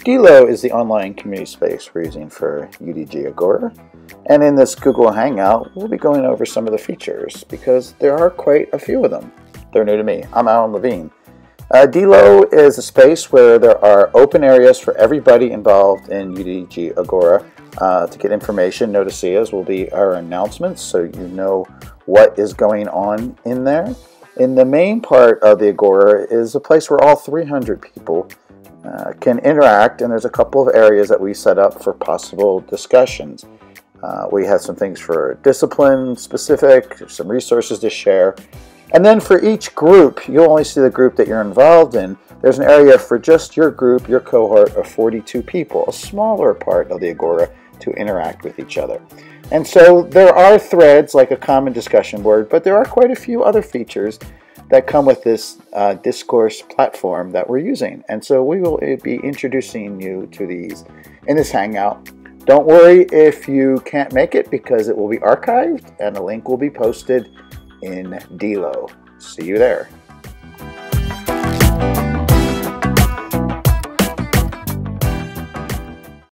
Dilo is the online community space we're using for UDG Agora. And in this Google Hangout, we'll be going over some of the features because there are quite a few of them. They're new to me. I'm Alan Levine. Uh, Dilo is a space where there are open areas for everybody involved in UDG Agora uh, to get information. Notices will be our announcements so you know what is going on in there. In the main part of the Agora is a place where all 300 people uh, can interact, and there's a couple of areas that we set up for possible discussions. Uh, we have some things for discipline specific, some resources to share. And then for each group, you'll only see the group that you're involved in. There's an area for just your group, your cohort of 42 people, a smaller part of the Agora to interact with each other. And so there are threads like a common discussion board, but there are quite a few other features that come with this uh, discourse platform that we're using. And so we will be introducing you to these in this Hangout. Don't worry if you can't make it because it will be archived and a link will be posted in Dilo. See you there.